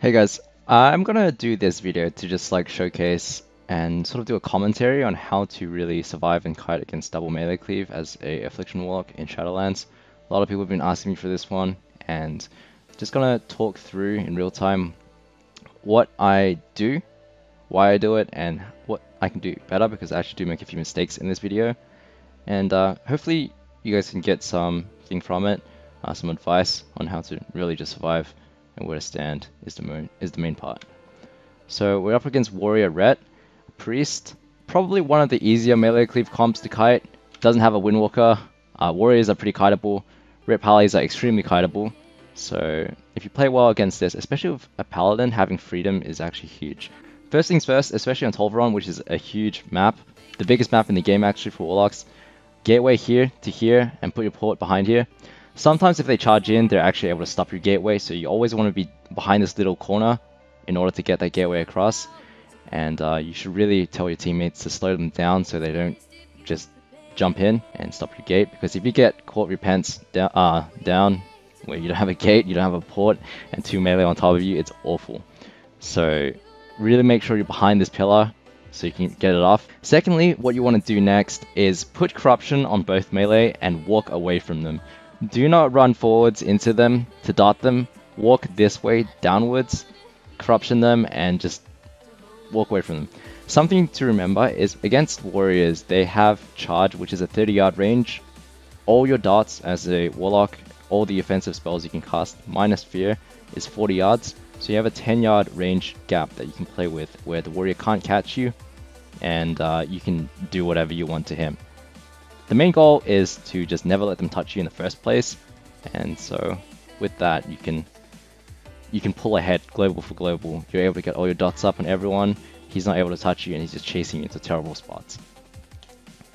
Hey guys, I'm gonna do this video to just like showcase and sort of do a commentary on how to really survive and kite against double melee cleave as a Affliction Warlock in Shadowlands. A lot of people have been asking me for this one and just gonna talk through in real time what I do, why I do it, and what I can do better because I actually do make a few mistakes in this video. And uh, hopefully you guys can get something from it, uh, some advice on how to really just survive and where to stand is the main, is the main part. So we're up against Warrior Ret, Priest, probably one of the easier melee cleave comps to kite. Doesn't have a Windwalker. Uh, warriors are pretty kiteable. Ret Pallies are extremely kiteable. So if you play well against this, especially with a Paladin, having freedom is actually huge. First things first, especially on Tol'viron, which is a huge map, the biggest map in the game actually for Warlocks, gateway here to here and put your port behind here. Sometimes if they charge in, they're actually able to stop your gateway, so you always want to be behind this little corner in order to get that gateway across. And uh, you should really tell your teammates to slow them down so they don't just jump in and stop your gate. Because if you get caught repents down, uh, down where you don't have a gate, you don't have a port, and two melee on top of you, it's awful. So really make sure you're behind this pillar so you can get it off. Secondly, what you want to do next is put corruption on both melee and walk away from them. Do not run forwards into them to dot them. Walk this way downwards, corruption them, and just walk away from them. Something to remember is against warriors, they have charge, which is a 30 yard range. All your dots as a warlock, all the offensive spells you can cast, minus fear, is 40 yards. So you have a 10 yard range gap that you can play with where the warrior can't catch you and uh, you can do whatever you want to him. The main goal is to just never let them touch you in the first place, and so with that you can you can pull ahead global for global. You're able to get all your dots up on everyone. He's not able to touch you, and he's just chasing you into terrible spots.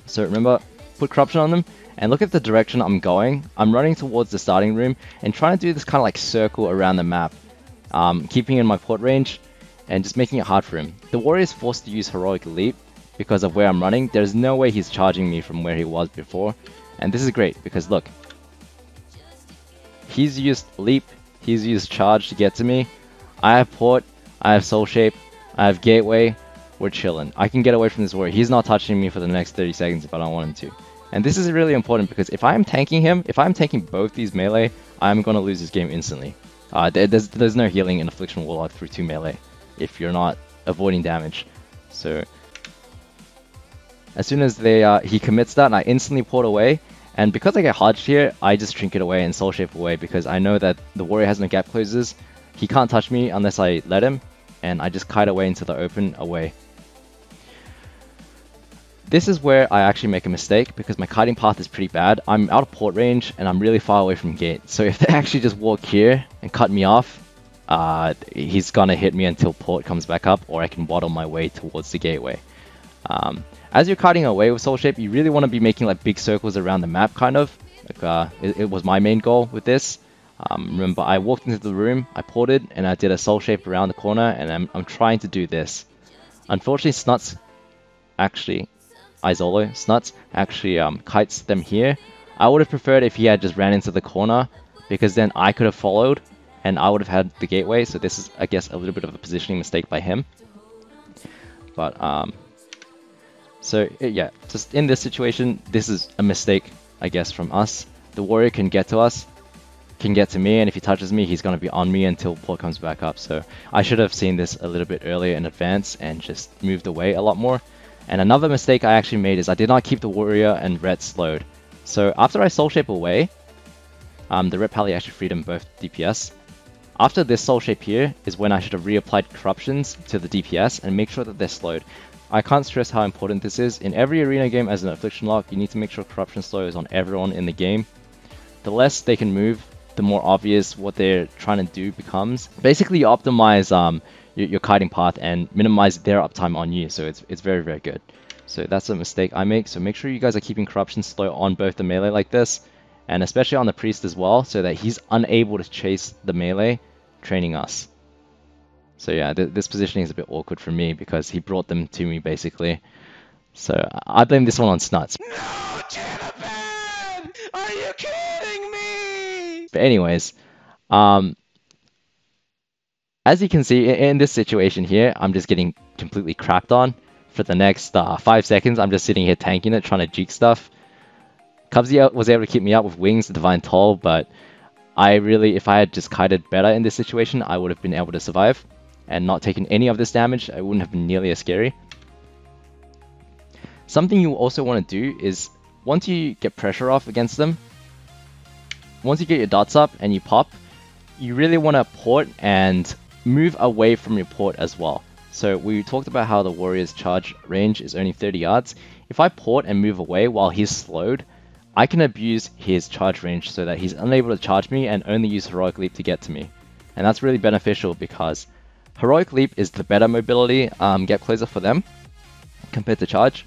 So remember, put corruption on them, and look at the direction I'm going. I'm running towards the starting room and trying to do this kind of like circle around the map, um, keeping in my port range and just making it hard for him. The warrior is forced to use heroic leap because of where I'm running. There's no way he's charging me from where he was before. And this is great because look, he's used leap, he's used charge to get to me. I have port, I have soul shape, I have gateway, we're chilling. I can get away from this warrior. He's not touching me for the next 30 seconds if I don't want him to. And this is really important because if I'm tanking him, if I'm tanking both these melee, I'm going to lose this game instantly. Uh, there's, there's no healing in Affliction Warlock through 2 melee if you're not avoiding damage. So as soon as they uh, he commits that, and I instantly port away. And because I get hodged here, I just trinket away and soul shape away because I know that the warrior has no gap closes. He can't touch me unless I let him, and I just kite away into the open away. This is where I actually make a mistake because my kiting path is pretty bad. I'm out of port range and I'm really far away from gate. So if they actually just walk here and cut me off, uh, he's gonna hit me until port comes back up or I can waddle my way towards the gateway. Um, as you're cutting away with Soul Shape, you really want to be making like big circles around the map, kind of. Like, uh, it, it, was my main goal with this. Um, remember, I walked into the room, I ported, and I did a Soul Shape around the corner, and I'm, I'm trying to do this. Unfortunately, Snutz actually, Izolo, Snutz actually um, kites them here. I would have preferred if he had just ran into the corner, because then I could have followed, and I would have had the gateway, so this is, I guess, a little bit of a positioning mistake by him. But, um, so yeah, just in this situation, this is a mistake, I guess, from us. The warrior can get to us, can get to me, and if he touches me, he's going to be on me until port comes back up. So I should have seen this a little bit earlier in advance and just moved away a lot more. And another mistake I actually made is I did not keep the warrior and ret slowed. So after I soul shape away, um, the ret pally actually freed him both DPS. After this soul shape here is when I should have reapplied corruptions to the DPS and make sure that they're slowed. I can't stress how important this is. In every arena game as an Affliction Lock, you need to make sure Corruption Slow is on everyone in the game. The less they can move, the more obvious what they're trying to do becomes. Basically, you optimize um, your, your kiting path and minimize their uptime on you, so it's, it's very, very good. So that's a mistake I make, so make sure you guys are keeping Corruption Slow on both the melee like this, and especially on the Priest as well, so that he's unable to chase the melee, training us. So yeah, th this positioning is a bit awkward for me because he brought them to me basically. So I blame this one on Snutz. No! Are you kidding me? But anyways, um, As you can see, in this situation here, I'm just getting completely crapped on. For the next uh, 5 seconds, I'm just sitting here tanking it, trying to juke stuff. Cubsy was able to keep me up with Wings, Divine Toll, but I really, if I had just kited better in this situation, I would have been able to survive and not taken any of this damage. It wouldn't have been nearly as scary. Something you also want to do is, once you get pressure off against them, once you get your dots up and you pop, you really want to port and move away from your port as well. So we talked about how the warrior's charge range is only 30 yards. If I port and move away while he's slowed, I can abuse his charge range so that he's unable to charge me and only use Heroic Leap to get to me. And that's really beneficial because Heroic Leap is the better mobility um, gap closer for them compared to charge.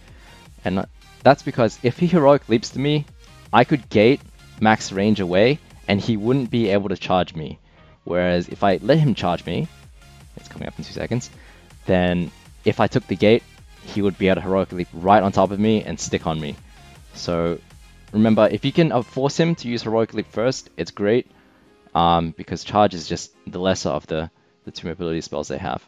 And that's because if he Heroic Leaps to me, I could gate max range away and he wouldn't be able to charge me. Whereas if I let him charge me, it's coming up in two seconds, then if I took the gate, he would be able to Heroic Leap right on top of me and stick on me. So remember, if you can uh, force him to use Heroic Leap first, it's great. Um, because charge is just the lesser of the, the two mobility spells they have.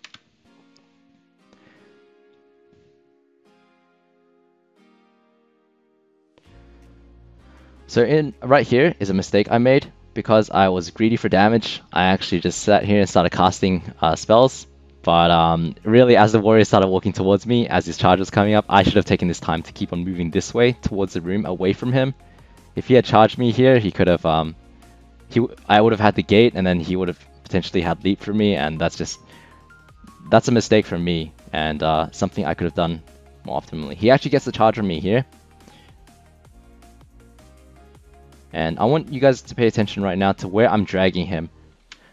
So in right here is a mistake I made because I was greedy for damage. I actually just sat here and started casting uh, spells. But um, really, as the warrior started walking towards me, as his charge was coming up, I should have taken this time to keep on moving this way towards the room, away from him. If he had charged me here, he could have um, he I would have had the gate, and then he would have potentially had leap for me, and that's just that's a mistake from me, and uh, something I could have done more optimally. He actually gets the charge from me here. And I want you guys to pay attention right now to where I'm dragging him.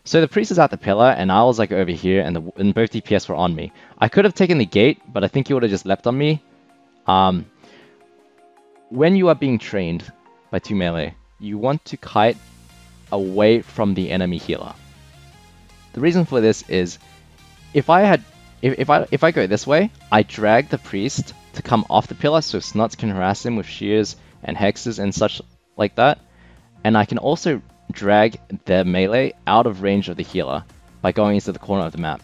So the priest is at the pillar, and I was like over here, and, the, and both DPS were on me. I could have taken the gate, but I think he would have just leapt on me. Um, when you are being trained by two melee, you want to kite away from the enemy healer. The reason for this is if I had if, if I if I go this way, I drag the priest to come off the pillar so Snutz can harass him with shears and hexes and such like that. And I can also drag the melee out of range of the healer by going into the corner of the map.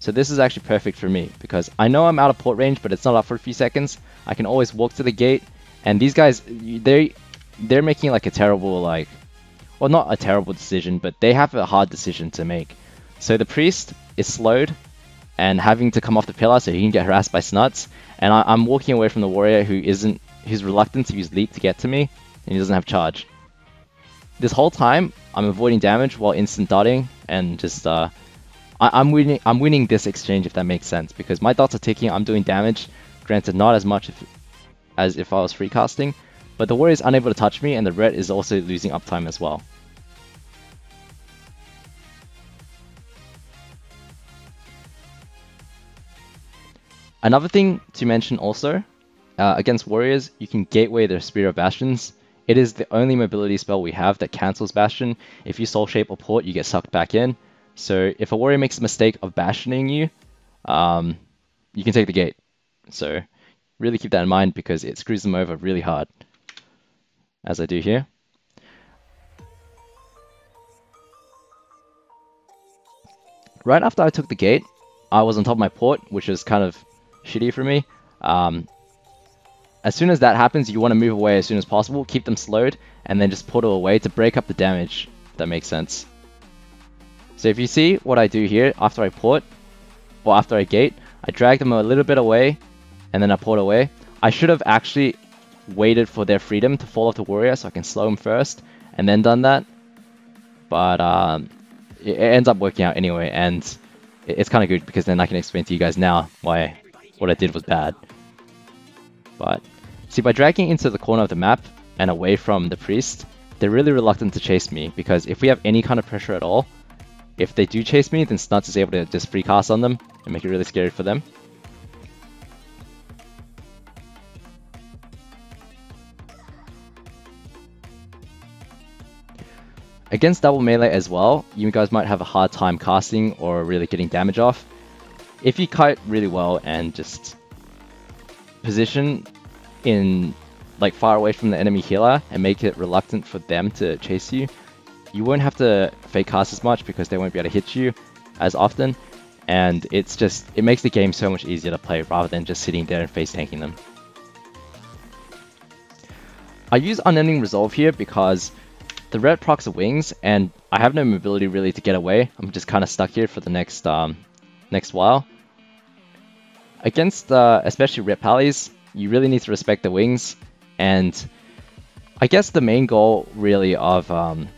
So this is actually perfect for me because I know I'm out of port range, but it's not up for a few seconds. I can always walk to the gate, and these guys, they they're making like a terrible like, well not a terrible decision, but they have a hard decision to make. So the priest is slowed and having to come off the pillar so he can get harassed by snutz, and I, am walking away from the warrior who isn't who's reluctant to use leap to get to me, and he doesn't have charge. This whole time, I'm avoiding damage while instant dotting and just uh, I, am winning. I'm winning this exchange if that makes sense because my dots are ticking. I'm doing damage. Granted, not as much if, as if I was free casting, but the warrior is unable to touch me, and the ret is also losing uptime as well. Another thing to mention also, uh, against warriors, you can gateway their Spear of Bastions. It is the only mobility spell we have that cancels Bastion. If you Soul Shape or Port, you get sucked back in. So if a warrior makes a mistake of Bastioning you, um, you can take the gate. So really keep that in mind because it screws them over really hard, as I do here. Right after I took the gate, I was on top of my port, which is kind of shitty for me. Um, as soon as that happens, you want to move away as soon as possible, keep them slowed, and then just portal away to break up the damage, that makes sense. So if you see what I do here, after I port, or after I gate, I drag them a little bit away, and then I port away. I should have actually waited for their freedom to fall off the warrior so I can slow him first, and then done that. But um, it, ends up working out anyway, and it, it's kind of good because then I can explain to you guys now why what I did was bad. But see, by dragging into the corner of the map and away from the priest, they're really reluctant to chase me because if we have any kind of pressure at all, if they do chase me, then Snutz is able to just free cast on them and make it really scary for them. Against double melee as well, you guys might have a hard time casting or really getting damage off if you kite really well and just position in like far away from the enemy healer and make it reluctant for them to chase you, you won't have to fake cast as much because they won't be able to hit you as often. And it's just, it makes the game so much easier to play rather than just sitting there and face tanking them. I use Unending Resolve here because the ret procs wings and I have no mobility really to get away. I'm just kind of stuck here for the next um, next while. Against uh, especially ret pallies, you really need to respect the wings and I guess the main goal really of um,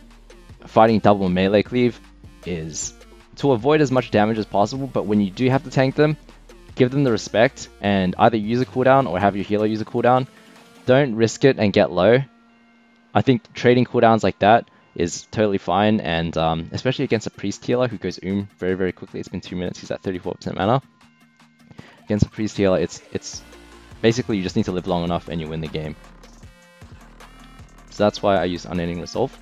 fighting double melee cleave is to avoid as much damage as possible, but when you do have to tank them, give them the respect and either use a cooldown or have your healer use a cooldown. Don't risk it and get low. I think trading cooldowns like that is totally fine, and um, especially against a priest healer who goes oom very very quickly. It's been two minutes. He's at 34% mana. Against a priest healer, it's it's basically you just need to live long enough and you win the game. So that's why I use unending resolve.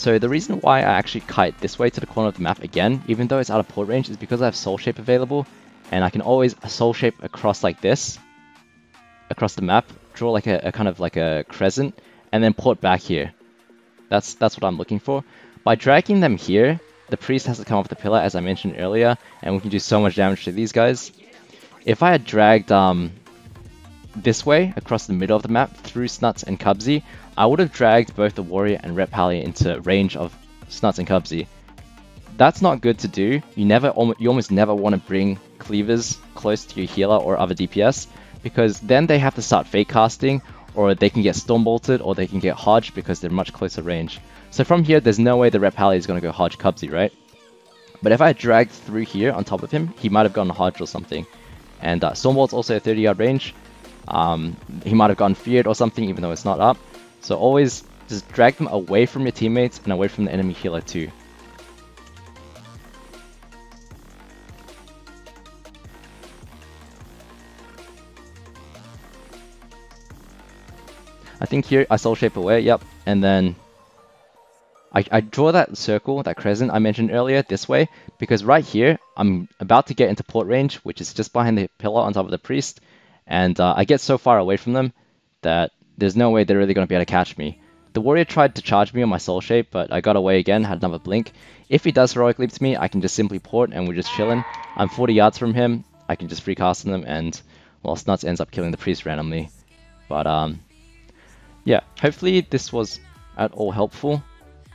So the reason why I actually kite this way to the corner of the map again, even though it's out of port range, is because I have soul shape available, and I can always soul shape across like this, across the map, draw like a, a kind of like a crescent, and then port back here. That's that's what I'm looking for. By dragging them here, the priest has to come off the pillar, as I mentioned earlier, and we can do so much damage to these guys. If I had dragged um, this way, across the middle of the map, through Snutz and Cubsy, I would have dragged both the Warrior and Ret Pally into range of Snutz and Cubsy. That's not good to do. You never, you almost never want to bring cleavers close to your healer or other DPS, because then they have to start fake casting, or they can get storm bolted, or they can get hodged because they're much closer range. So from here, there's no way the Ret Pally is going to go hodge Cubsy, right? But if I dragged through here on top of him, he might have gone hodge or something. And uh, Stormbolt's also a 30 yard range, um, he might have gone feared or something even though it's not up. So always just drag them away from your teammates and away from the enemy healer too. I think here I soul shape away, yep, and then I, I draw that circle, that crescent I mentioned earlier this way, because right here I'm about to get into port range, which is just behind the pillar on top of the priest, and uh, I get so far away from them that there's no way they're really going to be able to catch me. The warrior tried to charge me on my soul shape, but I got away again, had another blink. If he does heroic leap to me, I can just simply port and we're just chilling. I'm 40 yards from him, I can just free cast him and, well, Snutz ends up killing the priest randomly. But, um, yeah, hopefully this was at all helpful.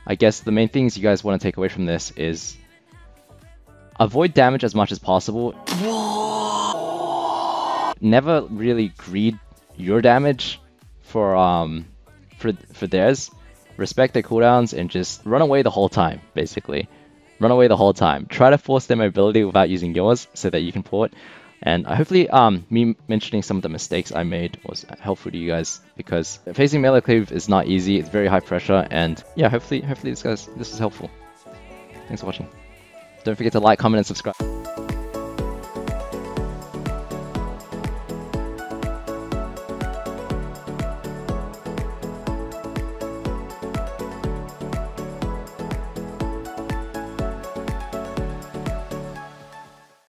I guess the main things you guys want to take away from this is avoid damage as much as possible never really greed your damage for um for for theirs. Respect their cooldowns and just run away the whole time, basically. Run away the whole time. Try to force their mobility without using yours so that you can port. And hopefully, um, me mentioning some of the mistakes I made was helpful to you guys because facing melee cleave is not easy. It's very high pressure, and yeah, hopefully, hopefully this guys this is helpful. Thanks for watching. Don't forget to like, comment, and subscribe.